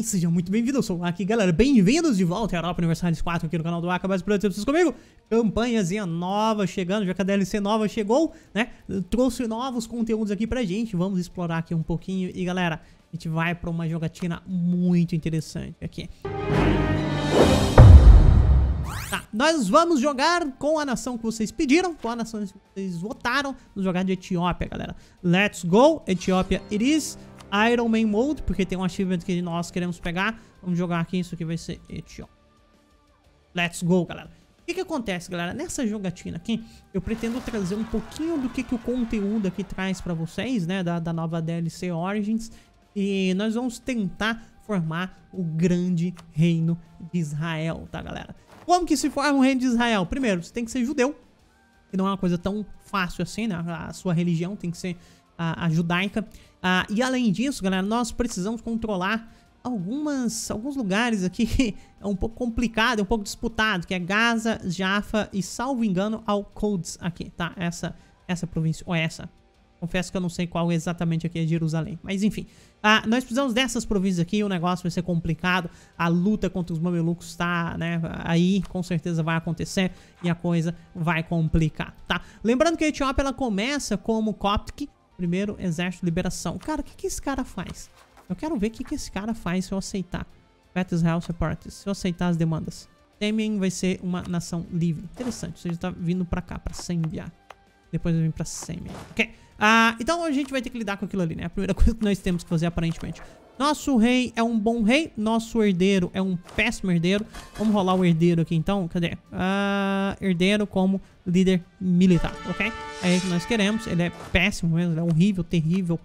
e seja muito bem-vindo, eu sou o Aki, galera, bem-vindos de volta a Europa Universalis 4 aqui no canal do Aka, mais por vocês comigo, campanhazinha nova chegando, já que a DLC nova chegou, né, trouxe novos conteúdos aqui pra gente, vamos explorar aqui um pouquinho, e galera, a gente vai pra uma jogatina muito interessante aqui. Tá, nós vamos jogar com a nação que vocês pediram, com a nação que vocês votaram, vamos jogar de Etiópia, galera. Let's go, Etiópia it is. Iron Man Mode, porque tem um achievement que nós queremos pegar. Vamos jogar aqui, isso aqui vai ser Etiópia. Let's go, galera. O que que acontece, galera? Nessa jogatina aqui, eu pretendo trazer um pouquinho do que, que o conteúdo aqui traz pra vocês, né? Da, da nova DLC Origins. E nós vamos tentar formar o grande reino de Israel, tá, galera? Como que se forma o reino de Israel? Primeiro, você tem que ser judeu, que não é uma coisa tão fácil assim, né? A sua religião tem que ser a, a judaica. Ah, e além disso, galera, nós precisamos controlar algumas, alguns lugares aqui é um pouco complicado, é um pouco disputado, que é Gaza, Jaffa e, salvo engano, Al-Quds aqui, tá? Essa, essa província, ou essa. Confesso que eu não sei qual exatamente aqui é Jerusalém, mas enfim. Ah, nós precisamos dessas províncias aqui, o negócio vai ser complicado, a luta contra os mamelucos tá, né, aí com certeza vai acontecer e a coisa vai complicar, tá? Lembrando que a Etiópia, ela começa como Coptic, Primeiro Exército de Liberação. Cara, o que, que esse cara faz? Eu quero ver o que, que esse cara faz se eu aceitar. Pet Israel Supporters. Se eu aceitar as demandas. Temen vai ser uma nação livre. Interessante. Você já tá vindo pra cá, pra Sembia. Depois eu vim pra Semen. Ok. Ah, então a gente vai ter que lidar com aquilo ali, né? A primeira coisa que nós temos que fazer, aparentemente. Nosso rei é um bom rei. Nosso herdeiro é um péssimo herdeiro. Vamos rolar o herdeiro aqui, então. Cadê? Ah, herdeiro como líder militar, ok? É isso que nós queremos. Ele é péssimo mesmo. Ele é horrível, terrível.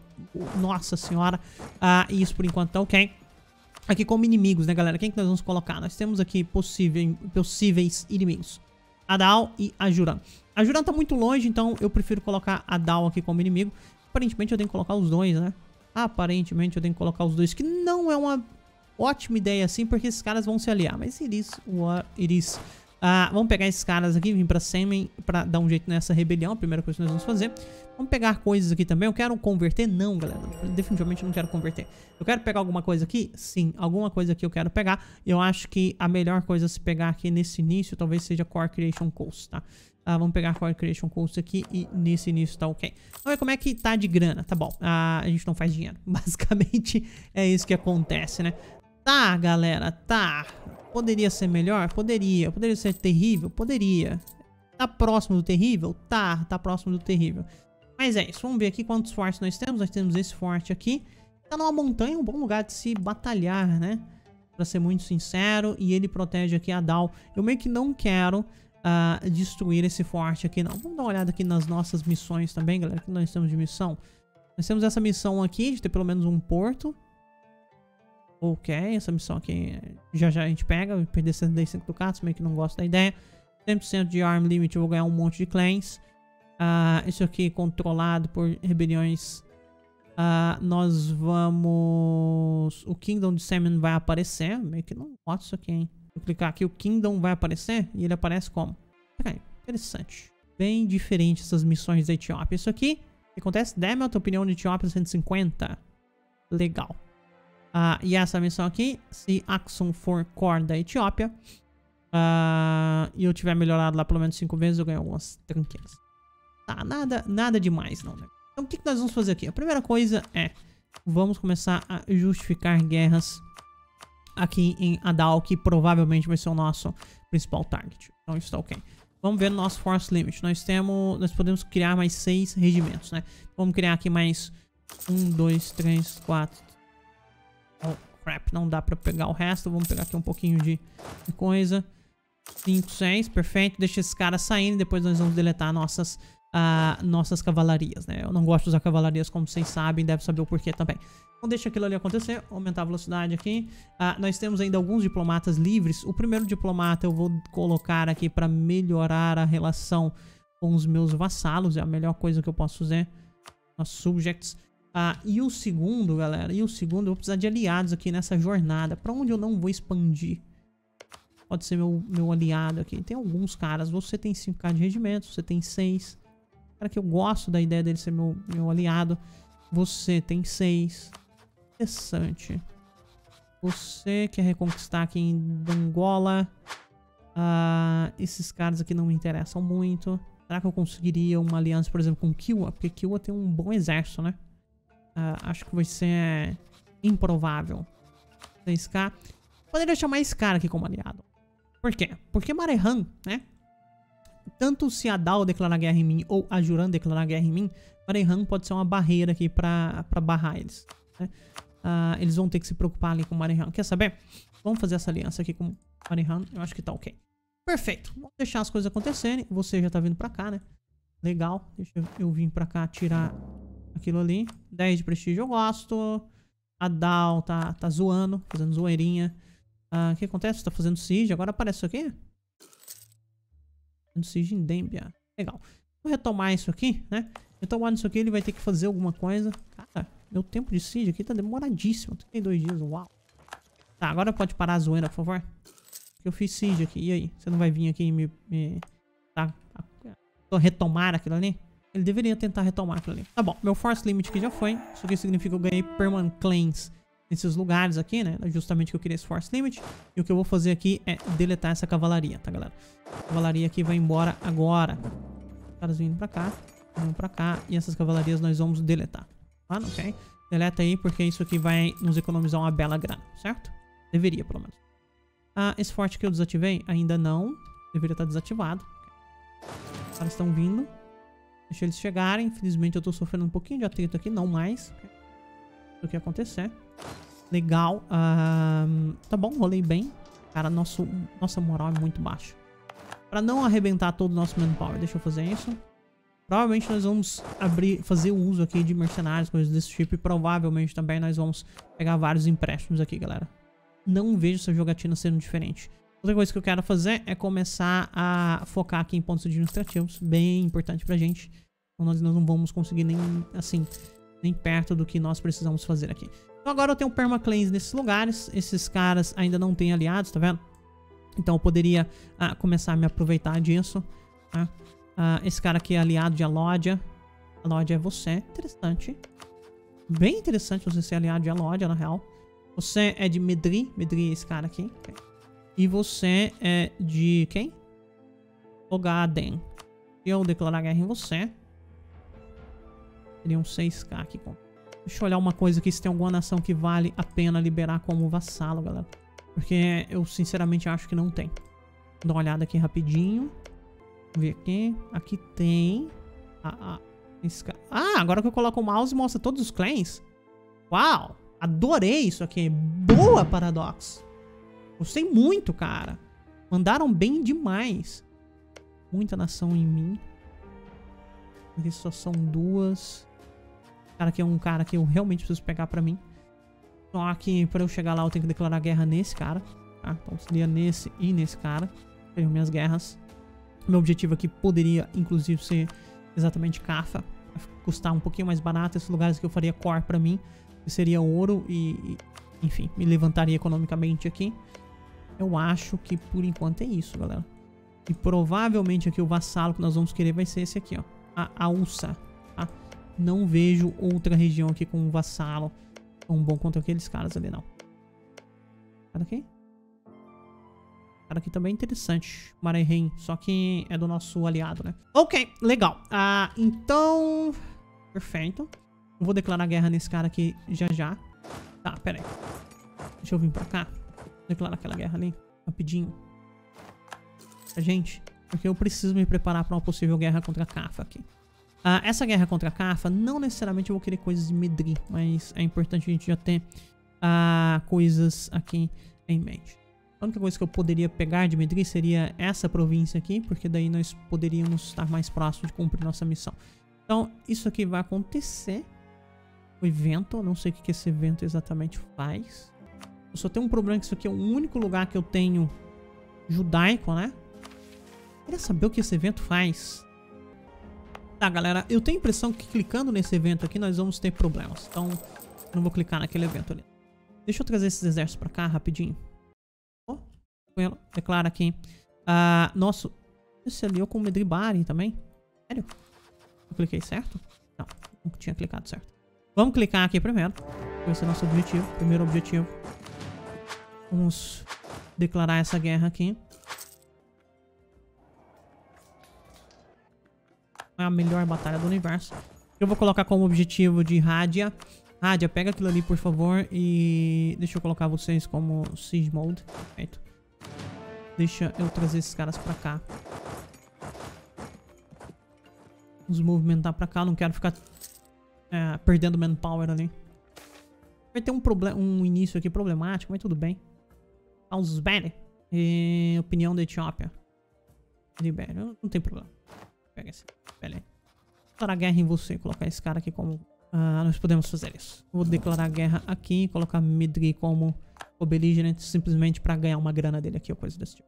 Nossa senhora. Ah, isso por enquanto tá ok. Aqui como inimigos, né, galera? Quem que nós vamos colocar? Nós temos aqui possíveis inimigos. Adal e Ajuran. Ajuran tá muito longe, então eu prefiro colocar Adal aqui como inimigo. Aparentemente eu tenho que colocar os dois, né? Aparentemente eu tenho que colocar os dois, que não é uma ótima ideia assim, porque esses caras vão se aliar. Mas iris, what iris. Ah, vamos pegar esses caras aqui, vir pra Semen pra dar um jeito nessa rebelião, a primeira coisa que nós vamos fazer. Vamos pegar coisas aqui também. Eu quero converter? Não, galera. Definitivamente não quero converter. Eu quero pegar alguma coisa aqui? Sim, alguma coisa aqui eu quero pegar. Eu acho que a melhor coisa a se pegar aqui nesse início talvez seja Core Creation Coast, tá? Ah, vamos pegar a Core Creation Coast aqui e nesse início tá ok. Vamos ver como é que tá de grana. Tá bom, ah, a gente não faz dinheiro. Basicamente é isso que acontece, né? Tá, galera, tá. Poderia ser melhor? Poderia. Poderia ser terrível? Poderia. Tá próximo do terrível? Tá, tá próximo do terrível. Mas é isso, vamos ver aqui quantos fortes nós temos. Nós temos esse forte aqui. Tá numa montanha, um bom lugar de se batalhar, né? Pra ser muito sincero. E ele protege aqui a Dal. Eu meio que não quero uh, destruir esse forte aqui, não. Vamos dar uma olhada aqui nas nossas missões também, galera. O que nós temos de missão? Nós temos essa missão aqui de ter pelo menos um porto. Ok, essa missão aqui já já a gente pega. Perder 75 ducatos, meio que não gosto da ideia. 100% de arm limit, eu vou ganhar um monte de claims. Uh, isso aqui controlado por rebeliões. Uh, nós vamos... O Kingdom de Semen vai aparecer. Meio que não gosto disso aqui, hein. Vou clicar aqui, o Kingdom vai aparecer e ele aparece como? Peraí, interessante. Bem diferente essas missões da Etiópia. Isso aqui, o que acontece? Dê a tua opinião de Etiópia 150. Legal. Uh, e essa missão aqui, se Axon for core da Etiópia, uh, e eu tiver melhorado lá pelo menos 5 vezes, eu ganho algumas tranqueiras. Tá, nada, nada demais não, né? Então o que, que nós vamos fazer aqui? A primeira coisa é, vamos começar a justificar guerras aqui em Adal, que provavelmente vai ser o nosso principal target. Então está ok. Vamos ver no nosso force limit. Nós temos, nós podemos criar mais seis regimentos, né? Vamos criar aqui mais um, dois, três, quatro. Oh, crap, não dá pra pegar o resto. Vamos pegar aqui um pouquinho de, de coisa. 5, 6, perfeito. Deixa esses caras saindo. Depois nós vamos deletar nossas uh, nossas cavalarias, né? Eu não gosto de usar cavalarias, como vocês sabem, deve saber o porquê também. Então deixa aquilo ali acontecer, aumentar a velocidade aqui. Uh, nós temos ainda alguns diplomatas livres. O primeiro diplomata eu vou colocar aqui para melhorar a relação com os meus vassalos, é a melhor coisa que eu posso fazer. Nossos subjects. Uh, e o segundo, galera, e o segundo, eu vou precisar de aliados aqui nessa jornada. Pra onde eu não vou expandir? Pode ser meu, meu aliado aqui. Tem alguns caras. Você tem 5k de regimentos, você tem 6. Cara que eu gosto da ideia dele ser meu, meu aliado. Você tem seis. Interessante. Você quer reconquistar aqui em Bangola. Uh, esses caras aqui não me interessam muito. Será que eu conseguiria uma aliança, por exemplo, com Kiwa? Porque Kiwa tem um bom exército, né? Uh, acho que vai ser improvável. 6k. Poderia chamar esse cara aqui como aliado. Por quê? Porque Marehan, né? Tanto se a Dao declarar guerra em mim ou a Juran declarar guerra em mim, Marehan pode ser uma barreira aqui pra, pra barrar eles. Né? Uh, eles vão ter que se preocupar ali com Marehan. Quer saber? Vamos fazer essa aliança aqui com Marehan. Eu acho que tá ok. Perfeito. Vamos deixar as coisas acontecerem. Você já tá vindo pra cá, né? Legal. Deixa eu vir pra cá tirar aquilo ali. 10 de prestígio eu gosto. A Dal tá, tá zoando, fazendo zoeirinha. Ah, o que acontece? Tá fazendo siege. Agora aparece isso aqui. Fazendo siege em Dembia. Legal. Vou retomar isso aqui, né? Retomar isso aqui, ele vai ter que fazer alguma coisa. Cara, meu tempo de siege aqui tá demoradíssimo. 32 dias, uau. Tá, agora pode parar a zoeira, por favor eu fiz siege aqui. E aí? Você não vai vir aqui e me... me tá, retomar aquilo ali? Ele deveria tentar retomar aquilo ali. Tá bom, meu force limit aqui já foi. Isso aqui significa que eu ganhei permanent claims nesses lugares aqui, né? Justamente que eu queria esse force limit. E o que eu vou fazer aqui é deletar essa cavalaria, tá, galera? A cavalaria aqui vai embora agora. Os caras vindo pra cá, vão pra cá. E essas cavalarias nós vamos deletar. Tá? Ok? Deleta aí, porque isso aqui vai nos economizar uma bela grana, certo? Deveria, pelo menos. Ah, esse forte que eu desativei? Ainda não. Deveria estar desativado. Os caras estão vindo. Deixa eles chegarem. Infelizmente eu tô sofrendo um pouquinho de atrito aqui. Não mais. O que acontecer. Legal. Tá bom, rolei bem. Cara, nosso, nossa moral é muito baixa. Pra não arrebentar todo o nosso manpower. Deixa eu fazer isso. Provavelmente nós vamos abrir, fazer o uso aqui de mercenários, coisas desse tipo. E provavelmente também nós vamos pegar vários empréstimos aqui, galera não vejo essa jogatina sendo diferente. Outra coisa que eu quero fazer é começar a focar aqui em pontos administrativos, bem importante pra gente. Então nós não vamos conseguir nem, assim, nem perto do que nós precisamos fazer aqui. Então agora eu tenho permaclans nesses lugares, esses caras ainda não têm aliados, tá vendo? Então eu poderia ah, começar a me aproveitar disso, tá? ah, esse cara aqui é aliado de Alódia. Alódia é você, interessante. Bem interessante você ser aliado de Alódia, na real. Você é de Medri. Medri é esse cara aqui. E você é de quem? Ogaden. Eu declarar guerra em você. Seria um 6k aqui. Deixa eu olhar uma coisa aqui, se tem alguma nação que vale a pena liberar como vassalo, galera. Porque eu sinceramente acho que não tem. Dar uma olhada aqui rapidinho. Ver aqui. Aqui tem... Ah, ah, ah, agora que eu coloco o mouse mostra todos os clãs. Uau! Adorei isso aqui. Boa, Paradox. Gostei muito, cara. Mandaram bem demais. Muita nação em mim. Aqui só são duas. Cara, aqui é um cara que eu realmente preciso pegar pra mim. Só que pra eu chegar lá eu tenho que declarar guerra nesse cara. Tá? Então seria nesse e nesse cara. Seriam minhas guerras. Meu objetivo aqui poderia, inclusive, ser exatamente Cafa. Custar um pouquinho mais barato. Esses lugares que eu faria core pra mim que seria ouro e, enfim, me levantaria economicamente aqui. Eu acho que por enquanto é isso, galera. E provavelmente aqui o vassalo que nós vamos querer vai ser esse aqui, ó. A Alça, tá? Não vejo outra região aqui com um vassalo tão bom quanto aqueles caras ali, não. Cara aqui. Cara aqui também é interessante. Marehen, só que é do nosso aliado, né? Ok, legal. Ah, então... Perfeito. Vou declarar guerra nesse cara aqui já já. Tá, pera aí. Deixa eu vir pra cá. Declarar aquela guerra ali. Rapidinho. Pra gente. Porque eu preciso me preparar pra uma possível guerra contra a Cafa aqui. Uh, essa guerra contra a Cafa, não necessariamente eu vou querer coisas de Medri. Mas é importante a gente já ter uh, coisas aqui em mente. A única coisa que eu poderia pegar de Medri seria essa província aqui. Porque daí nós poderíamos estar mais próximos de cumprir nossa missão. Então, isso aqui vai acontecer o evento. Eu não sei o que esse evento exatamente faz. Eu só tenho um problema que isso aqui é o único lugar que eu tenho judaico, né? Queria saber o que esse evento faz. Tá, galera. Eu tenho a impressão que clicando nesse evento aqui nós vamos ter problemas. Então, não vou clicar naquele evento ali. Deixa eu trazer esses exércitos pra cá rapidinho. Oh, declara aqui. Ah, nosso... Esse ali eu com Medribari também. Sério? Eu cliquei certo? Não, não tinha clicado certo. Vamos clicar aqui primeiro. Esse é nosso objetivo. Primeiro objetivo. Vamos declarar essa guerra aqui. A melhor batalha do universo. Eu vou colocar como objetivo de Radia. Radia, pega aquilo ali, por favor. E deixa eu colocar vocês como Siege Mode. Perfeito. Deixa eu trazer esses caras pra cá. Vamos movimentar pra cá. Não quero ficar é, perdendo manpower ali. Vai ter um, um início aqui problemático, mas tudo bem. Ausbele. E opinião da Etiópia. Libera. Não tem problema. Pega esse. Pera aí. Declarar guerra em você. Colocar esse cara aqui como... Uh, nós podemos fazer isso. Vou declarar guerra aqui. Colocar Midri como o belligerent. Simplesmente pra ganhar uma grana dele aqui ou coisa desse tipo.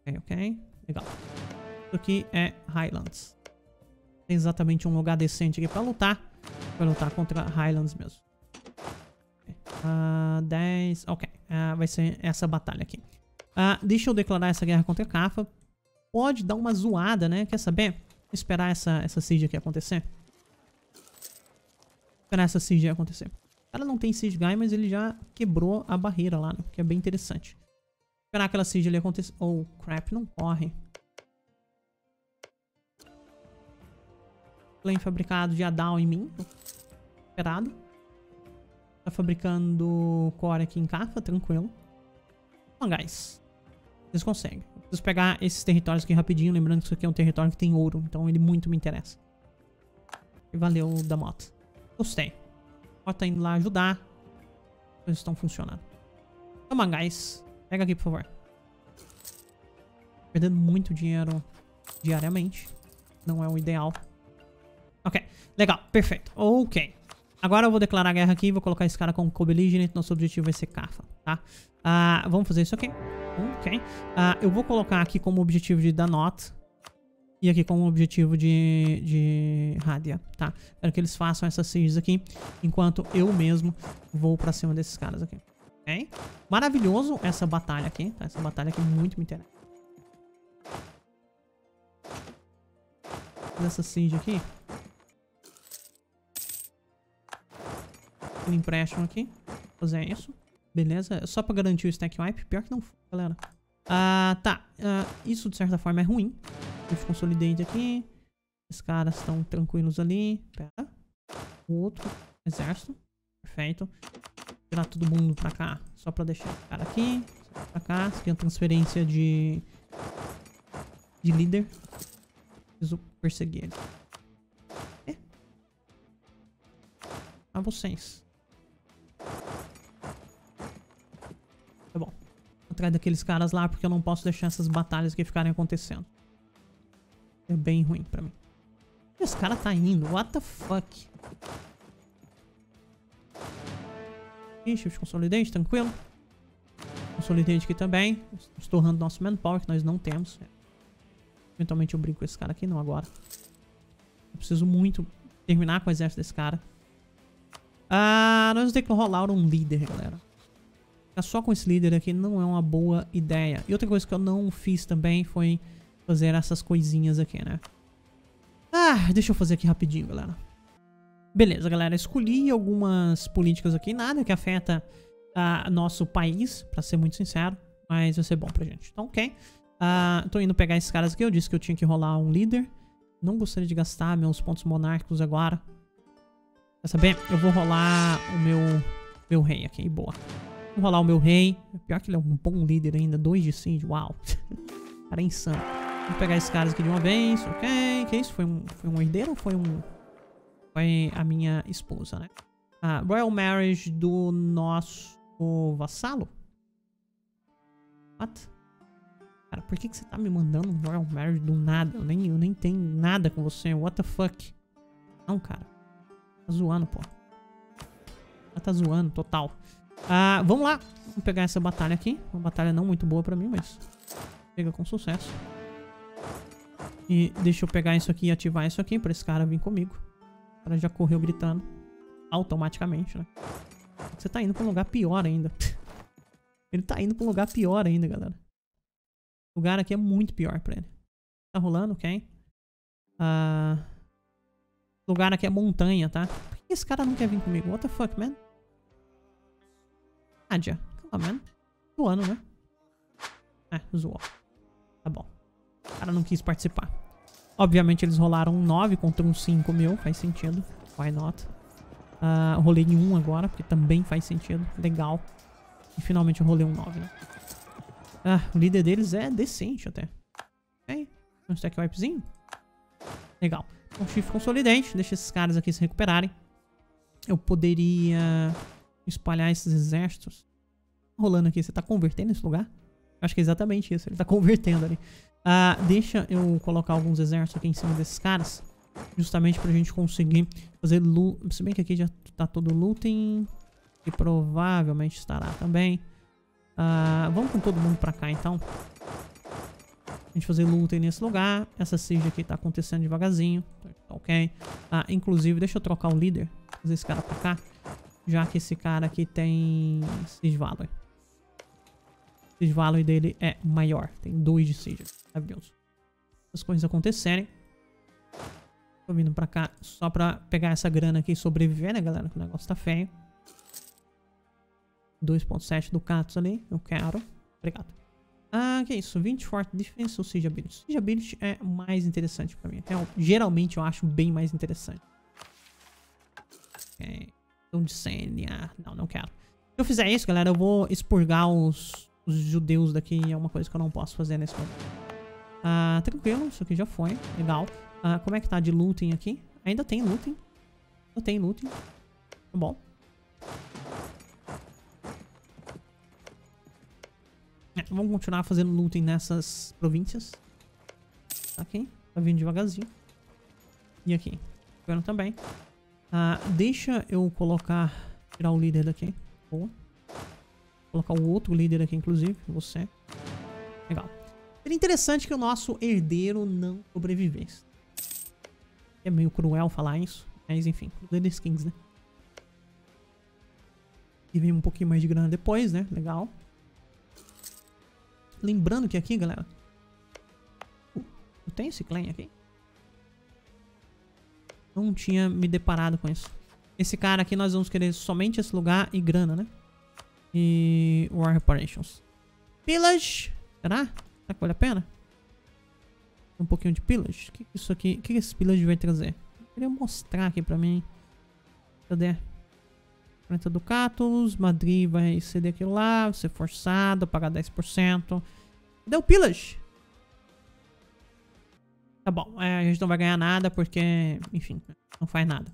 Ok, ok. Legal. Isso aqui é Highlands. Tem exatamente um lugar decente aqui pra lutar. Vai lutar contra Highlands mesmo. Uh, 10. Ok. Uh, vai ser essa batalha aqui. Uh, deixa eu declarar essa guerra contra Cafa. Pode dar uma zoada, né? Quer saber? Esperar essa, essa siege aqui acontecer. Esperar essa siege acontecer. O cara não tem siege guy, mas ele já quebrou a barreira lá, né? Que é bem interessante. Esperar aquela siege ali acontecer. Oh, crap, não corre. Flame fabricado de Adal em mim. Esperado. Tá fabricando core aqui em Cafa, tranquilo. Então, guys. Vocês conseguem. Eu preciso pegar esses territórios aqui rapidinho. Lembrando que isso aqui é um território que tem ouro. Então ele muito me interessa. E valeu da moto. Gostei. Ó, tá indo lá ajudar. As coisas estão funcionando. On, guys. Pega aqui, por favor. Perdendo muito dinheiro diariamente. Não é o ideal. Ok. Legal. Perfeito. Ok. Agora eu vou declarar guerra aqui vou colocar esse cara como co-belligerent. Nosso objetivo vai ser Cafa, tá? Uh, vamos fazer isso aqui. Ok. Uh, eu vou colocar aqui como objetivo de Danot. E aqui como objetivo de, de Radia, tá? Quero que eles façam essas sieges aqui. Enquanto eu mesmo vou pra cima desses caras aqui. Ok? Maravilhoso essa batalha aqui, tá? Essa batalha aqui muito me interessa. Essa siege aqui. um empréstimo aqui. Fazer isso. Beleza. Só pra garantir o stack wipe. Pior que não foi, galera. Ah, tá. Ah, isso, de certa forma, é ruim. Deixa eu consolidate aqui. Os caras estão tranquilos ali. Pera. O outro. Exército. Perfeito. Tirar todo mundo pra cá. Só pra deixar o cara aqui. Pra cá. Isso aqui é uma transferência de... De líder. Preciso perseguir ele. É. A vocês. Atrás daqueles caras lá porque eu não posso deixar essas batalhas aqui ficarem acontecendo. É bem ruim pra mim. Esse cara tá indo. What the fuck? Shift consolidate, tranquilo. Consolidate aqui também. Estourando nosso manpower, que nós não temos. Eventualmente eu brinco com esse cara aqui, não agora. Eu preciso muito terminar com o exército desse cara. Ah, nós vamos ter que rolar um líder, galera. Ficar só com esse líder aqui não é uma boa ideia. E outra coisa que eu não fiz também foi fazer essas coisinhas aqui, né? Ah, deixa eu fazer aqui rapidinho, galera. Beleza, galera. Escolhi algumas políticas aqui. Nada que afeta uh, nosso país, pra ser muito sincero. Mas vai ser bom pra gente. Então, ok. Uh, tô indo pegar esses caras aqui. Eu disse que eu tinha que rolar um líder. Não gostaria de gastar meus pontos monárquicos agora. Quer saber? Eu vou rolar o meu, meu rei aqui. Boa. Vou rolar o meu rei. Pior que ele é um bom líder ainda. Dois de Cindy. Uau. cara é insano. Vou pegar esses caras aqui de uma vez. Ok. Que isso? Foi um, foi um herdeiro ou foi um... Foi a minha esposa, né? Ah, Royal Marriage do nosso vassalo? What? Cara, por que, que você tá me mandando um Royal Marriage do nada? Eu nem, eu nem tenho nada com você. What the fuck? Não, cara. Tá zoando, pô. Ela tá zoando, total. Ah, vamos lá. Vamos pegar essa batalha aqui. Uma batalha não muito boa pra mim, mas pega com sucesso. E deixa eu pegar isso aqui e ativar isso aqui pra esse cara vir comigo. O cara já correu gritando. Automaticamente, né? Você tá indo pra um lugar pior ainda. ele tá indo pra um lugar pior ainda, galera. O lugar aqui é muito pior pra ele. Tá rolando, ok? Ah... O lugar aqui é montanha, tá? Por que esse cara não quer vir comigo? What the fuck, man? Nádia, Ah, mano. Zoando, né? É, zoou. Tá bom. O cara não quis participar. Obviamente eles rolaram um 9 contra um 5 meu. Faz sentido. Why not? Uh, rolei em 1 agora, porque também faz sentido. Legal. E finalmente eu rolei um 9, né? Ah, o líder deles é decente até. Ok. Um stack wipezinho. Legal. Um shift consolidante. Deixa esses caras aqui se recuperarem. Eu poderia espalhar esses exércitos. Rolando aqui, você tá convertendo esse lugar? Acho que é exatamente isso. Ele tá convertendo ali. Uh, deixa eu colocar alguns exércitos aqui em cima desses caras. Justamente pra gente conseguir fazer loot. Se bem que aqui já tá todo looting. E provavelmente estará também. Uh, vamos com todo mundo pra cá então. A gente fazer looting nesse lugar. Essa siege aqui tá acontecendo devagarzinho. Tá ok. Uh, inclusive, deixa eu trocar o líder. Fazer esse cara pra cá. Já que esse cara aqui tem Siege Valor. Siege Valor dele é maior. Tem dois de Siege. Maravilhoso. As coisas acontecerem. Tô vindo pra cá só pra pegar essa grana aqui e sobreviver, né, galera? Que o negócio tá feio. 2.7 do Catos ali. Eu quero. Obrigado. Ah, que isso? 20 Forte Defense ou Siege Ability? Siege Ability é mais interessante pra mim. Geralmente eu acho bem mais interessante. Ok. Então de CNA. Não, não quero. Se eu fizer isso, galera, eu vou expurgar os, os judeus daqui. É uma coisa que eu não posso fazer nesse momento. Ah, tranquilo. Isso aqui já foi. Legal. Ah, como é que tá de looting aqui? Ainda tem looting. Ainda tem looting. Tá bom. É, vamos continuar fazendo looting nessas províncias. Aqui. Tá vindo devagarzinho. E aqui. Vendo também. Ah, deixa eu colocar... Tirar o líder daqui. Boa. Colocar o outro líder aqui, inclusive. Você. Legal. Seria interessante que o nosso herdeiro não sobrevivesse. É meio cruel falar isso. Mas enfim, Crusader Skins, né? E vem um pouquinho mais de grana depois, né? Legal. Lembrando que aqui, galera... Uh, eu tenho esse clan aqui? Não tinha me deparado com isso. Esse cara aqui nós vamos querer somente esse lugar e grana, né? E War Reparations. Pillage. Será? Será que vale a pena? Um pouquinho de pillage. O que, isso aqui... O que, que esse pillage vai trazer? Eu queria mostrar aqui pra mim. Cadê? 40 ducatos. Madrid vai ceder aquilo lá. Ser forçado. Pagar 10%. Cadê o pillage? Tá bom, é, a gente não vai ganhar nada porque, enfim, não faz nada.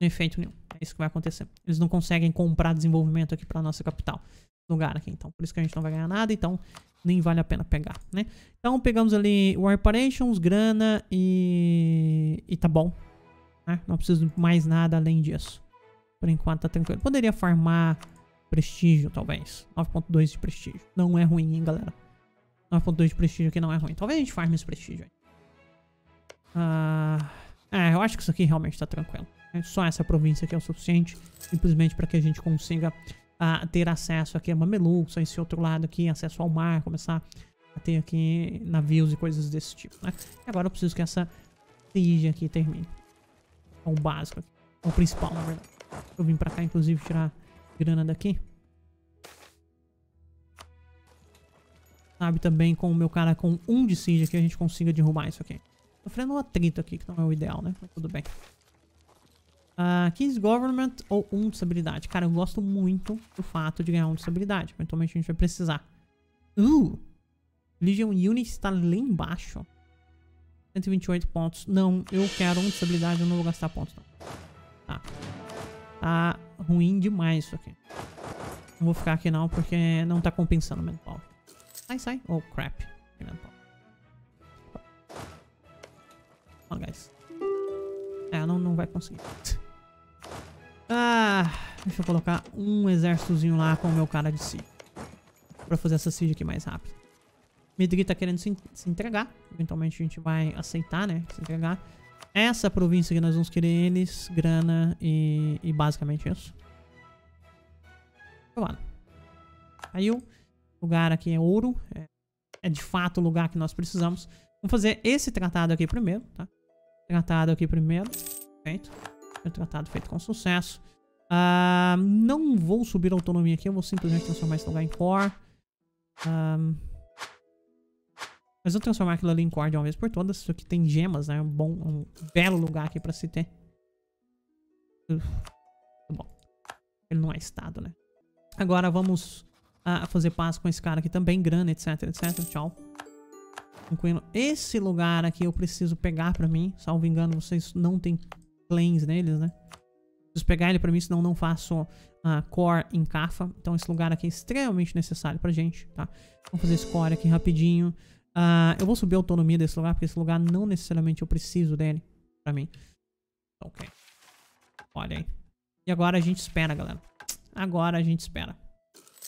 Não efeito nenhum. É isso que vai acontecer. Eles não conseguem comprar desenvolvimento aqui pra nossa capital. Lugar aqui, então. Por isso que a gente não vai ganhar nada, então nem vale a pena pegar, né? Então pegamos ali War Reparations, grana e... E tá bom. Né? Não preciso mais nada além disso. Por enquanto tá tranquilo. Poderia farmar prestígio, talvez. 9.2 de prestígio. Não é ruim, hein, galera. 9.2 de prestígio aqui não é ruim. Talvez a gente farme esse prestígio aí. Uh, é, eu acho que isso aqui realmente tá tranquilo. É só essa província aqui é o suficiente. Simplesmente para que a gente consiga uh, ter acesso aqui a Mamelux, a esse outro lado aqui, acesso ao mar, começar a ter aqui navios e coisas desse tipo, né? Agora eu preciso que essa siege aqui termine. É o básico aqui. É o principal, na verdade. Eu vim pra cá, inclusive, tirar grana daqui. Sabe, também com o meu cara com um de siege aqui, a gente consiga derrubar isso aqui. Sofrendo um atrito aqui, que não é o ideal, né? Mas tudo bem. Uh, 15 Government ou 1 de estabilidade. Cara, eu gosto muito do fato de ganhar 1 de estabilidade. Eventualmente a gente vai precisar. Uh! Legion Unit está lá embaixo. 128 pontos. Não, eu quero 1 de estabilidade, eu não vou gastar pontos, não. Tá. Tá ruim demais isso aqui. Não vou ficar aqui não, porque não tá compensando o mental. Sai, sai. Oh, crap. Mental. On, guys. É, não, não vai conseguir. ah, deixa eu colocar um exércitozinho lá com o meu cara de si. Pra fazer essa siege aqui mais rápido. Midri tá querendo se, se, entregar. Eventualmente a gente vai aceitar, né? Se entregar. Essa província que nós vamos querer eles, grana e, e basicamente isso. Provado. Aí o lugar aqui é ouro. É, é de fato o lugar que nós precisamos. Vamos fazer esse tratado aqui primeiro, tá? Tratado aqui primeiro. Feito. Tratado feito com sucesso. Uh, não vou subir a autonomia aqui, eu vou simplesmente transformar esse lugar em core. Um, mas eu transformar aquilo ali em core de uma vez por todas. Isso aqui tem gemas, né? Um bom, um belo lugar aqui pra se ter. Uf, tá bom. Ele não é estado, né? Agora vamos uh, fazer paz com esse cara aqui também. Grana, etc, etc. Tchau. Tranquilo. Esse lugar aqui eu preciso pegar pra mim. Salvo engano, vocês não tem claims neles, né? Preciso pegar ele pra mim, senão não faço uh, core em Cafa. Então esse lugar aqui é extremamente necessário pra gente, tá? Vamos fazer esse core aqui rapidinho. Uh, eu vou subir a autonomia desse lugar, porque esse lugar não necessariamente eu preciso dele pra mim. Ok. Olha aí. E agora a gente espera, galera. Agora a gente espera.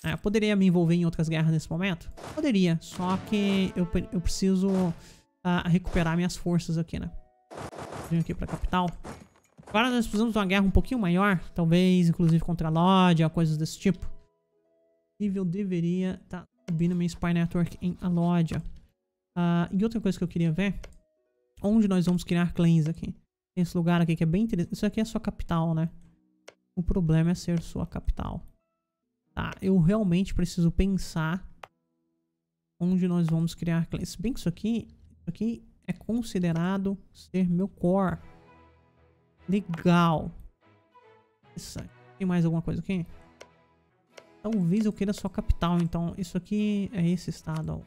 É, eu poderia me envolver em outras guerras nesse momento? Poderia, só que eu, eu preciso uh, recuperar minhas forças aqui, né? Vim aqui pra capital. Agora nós precisamos de uma guerra um pouquinho maior. Talvez, inclusive, contra a Lodge, coisas desse tipo. Nível deveria estar tá subindo meu Spy Network em Alodia. Uh, e outra coisa que eu queria ver. Onde nós vamos criar clãs aqui. Tem esse lugar aqui que é bem interessante. Isso aqui é sua capital, né? O problema é ser sua capital. Tá, eu realmente preciso pensar onde nós vamos criar. Se bem que isso aqui, isso aqui é considerado ser meu core. Legal. Isso. Tem mais alguma coisa aqui? Talvez eu queira sua capital, então isso aqui é esse estado.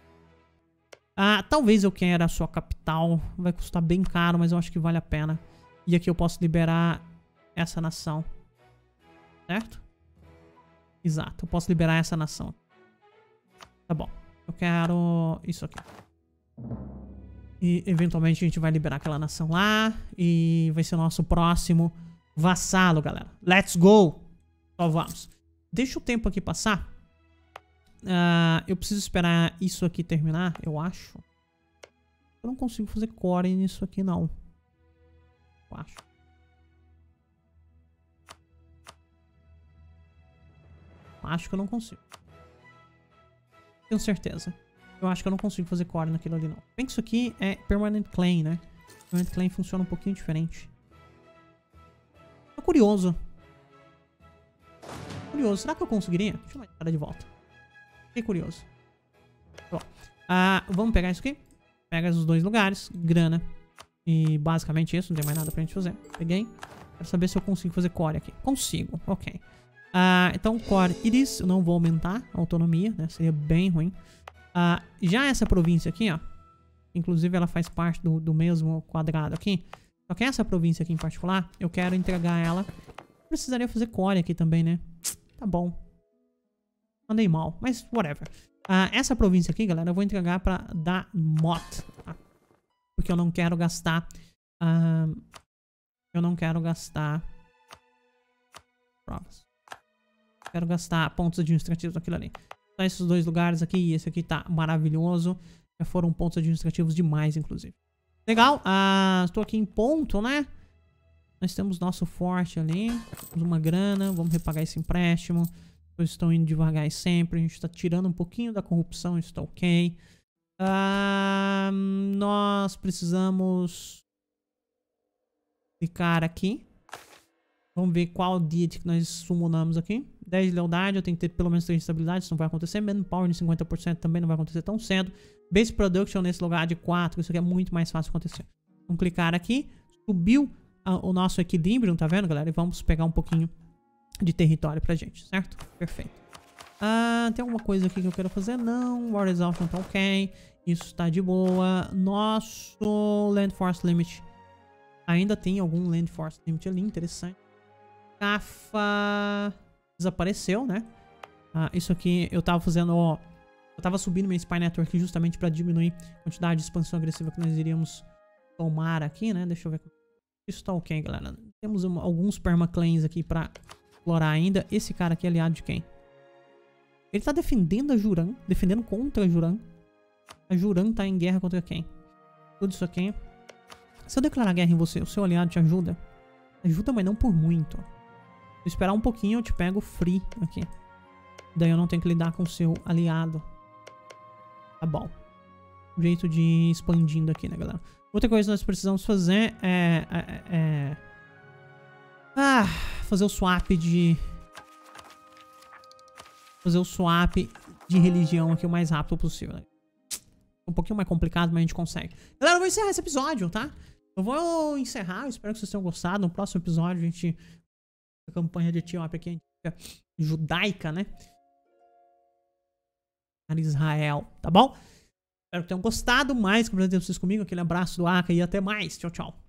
Ah, talvez eu queira a sua capital. Vai custar bem caro, mas eu acho que vale a pena. E aqui eu posso liberar essa nação. Certo? Exato, eu posso liberar essa nação. Tá bom. Eu quero isso aqui. E eventualmente a gente vai liberar aquela nação lá. E vai ser nosso próximo vassalo, galera. Let's go! Só vamos. Deixa o tempo aqui passar. Uh, eu preciso esperar isso aqui terminar, eu acho. Eu não consigo fazer core nisso aqui, não. Eu acho. Acho que eu não consigo. Tenho certeza. Eu acho que eu não consigo fazer core naquilo ali, não. Bem que isso aqui é Permanent Claim, né? Permanent Claim funciona um pouquinho diferente. Tô curioso. Curioso. Será que eu conseguiria? Deixa eu dar de volta. Fiquei curioso. Ah, vamos pegar isso aqui. Pega os dois lugares. Grana. E basicamente isso. Não tem mais nada pra gente fazer. Peguei. Quero saber se eu consigo fazer core aqui. Consigo. Ok. Uh, então, Core Iris, eu não vou aumentar a autonomia, né? Seria bem ruim. Uh, já essa província aqui, ó. Inclusive, ela faz parte do, do mesmo quadrado aqui. Só que essa província aqui em particular, eu quero entregar ela. Precisaria fazer core aqui também, né? Tá bom. Andei mal, mas whatever. Uh, essa província aqui, galera, eu vou entregar pra Damot. Tá? Porque eu não quero gastar... eu não quero gastar... Provas. Quero gastar pontos administrativos naquilo ali. Então esses dois lugares aqui e esse aqui tá maravilhoso. Já foram pontos administrativos demais, inclusive. Legal. Ah, estou aqui em ponto, né? Nós temos nosso forte ali. Temos uma grana. Vamos repagar esse empréstimo. Eu estou indo devagar sempre. A gente está tirando um pouquinho da corrupção. Isso está ok. Ah, nós precisamos clicar aqui. Vamos ver qual deity que nós summonamos aqui. 10 de lealdade, eu tenho que ter pelo menos 3 de estabilidade, isso não vai acontecer. Manpower de 50% também não vai acontecer tão cedo. Base Production nesse lugar de 4, isso aqui é muito mais fácil acontecer. Vamos clicar aqui, subiu uh, o nosso equilíbrio, tá vendo, galera? E vamos pegar um pouquinho de território pra gente, certo? Perfeito. Uh, tem alguma coisa aqui que eu quero fazer? Não, War Exhaustion tá ok. Isso tá de boa. Nosso Land Force Limit. Ainda tem algum Land Force Limit ali, interessante. Cafa desapareceu, né? Ah, isso aqui eu tava fazendo, ó, eu tava subindo meu Spy Network justamente pra diminuir a quantidade de expansão agressiva que nós iríamos tomar aqui, né? Deixa eu ver. Isso tá ok, galera. Temos um, alguns permaclans aqui pra explorar ainda. Esse cara aqui é aliado de quem? Ele tá defendendo a Juran, defendendo contra a Juran. A Juran tá em guerra contra quem? Tudo isso aqui. Se eu declarar guerra em você, o seu aliado te ajuda? Ajuda, mas não por muito, esperar um pouquinho, eu te pego free aqui. Daí eu não tenho que lidar com o seu aliado. Tá bom. Jeito de ir expandindo aqui, né, galera? Outra coisa que nós precisamos fazer é... é, é Ah, fazer o swap de... Fazer o swap de religião aqui o mais rápido possível, né? Um pouquinho mais complicado, mas a gente consegue. Galera, eu vou encerrar esse episódio, tá? Eu vou encerrar, espero que vocês tenham gostado. No próximo episódio a gente... A campanha de Etiópia aqui, judaica, né? Israel, tá bom? Espero que tenham gostado. Mais que prazer ter vocês comigo. Aquele abraço do Aka e até mais. Tchau, tchau.